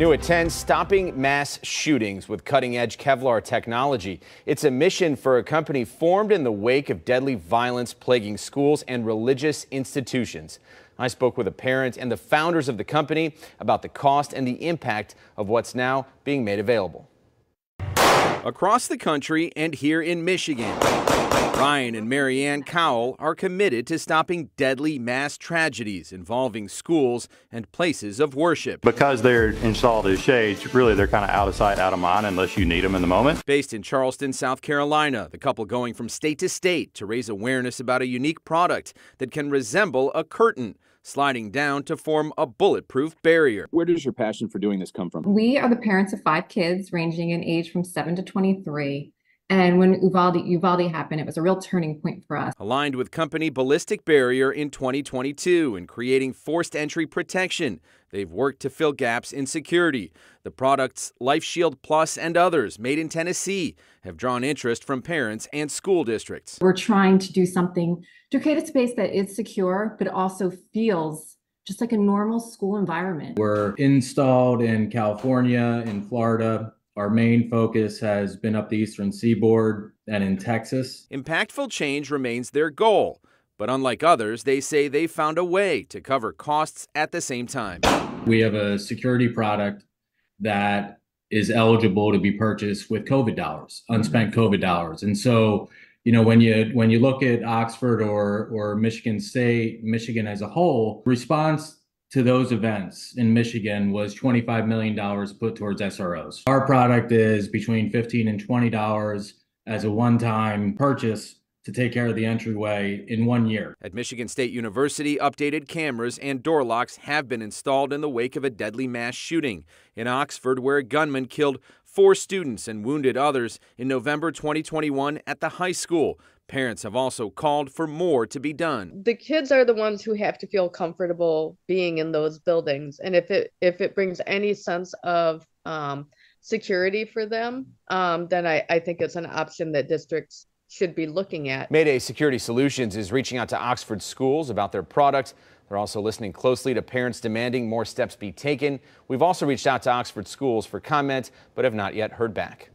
New at 10, stopping mass shootings with cutting edge Kevlar technology. It's a mission for a company formed in the wake of deadly violence plaguing schools and religious institutions. I spoke with a parent and the founders of the company about the cost and the impact of what's now being made available. Across the country and here in Michigan. Ryan and Marianne Cowell are committed to stopping deadly mass tragedies involving schools and places of worship. Because they're installed as shades, really they're kind of out of sight, out of mind unless you need them in the moment. Based in Charleston, South Carolina, the couple going from state to state to raise awareness about a unique product that can resemble a curtain sliding down to form a bulletproof barrier. Where does your passion for doing this come from? We are the parents of five kids ranging in age from 7 to 23. And when Uvalde, Uvalde happened, it was a real turning point for us. Aligned with company Ballistic Barrier in 2022 and creating forced entry protection, they've worked to fill gaps in security. The products Life Shield Plus and others, made in Tennessee, have drawn interest from parents and school districts. We're trying to do something to create a space that is secure, but also feels just like a normal school environment. We're installed in California, in Florida, our main focus has been up the eastern seaboard and in Texas. Impactful change remains their goal. But unlike others, they say they found a way to cover costs at the same time. We have a security product that is eligible to be purchased with COVID dollars, unspent mm-hmm. COVID dollars. And so, you know, when you when you look at Oxford or or Michigan State, Michigan as a whole, response to those events in Michigan was $25 million put towards SROs. Our product is between 15 and $20 as a one time purchase to take care of the entryway in one year. At Michigan State University, updated cameras and door locks have been installed in the wake of a deadly mass shooting in Oxford, where a gunman killed four students and wounded others in November 2021 at the high school. Parents have also called for more to be done. The kids are the ones who have to feel comfortable being in those buildings, and if it if it brings any sense of um, security for them, um, then I, I think it's an option that districts should be looking at. Mayday Security Solutions is reaching out to Oxford schools about their product. They're also listening closely to parents demanding more steps be taken. We've also reached out to Oxford schools for comment, but have not yet heard back.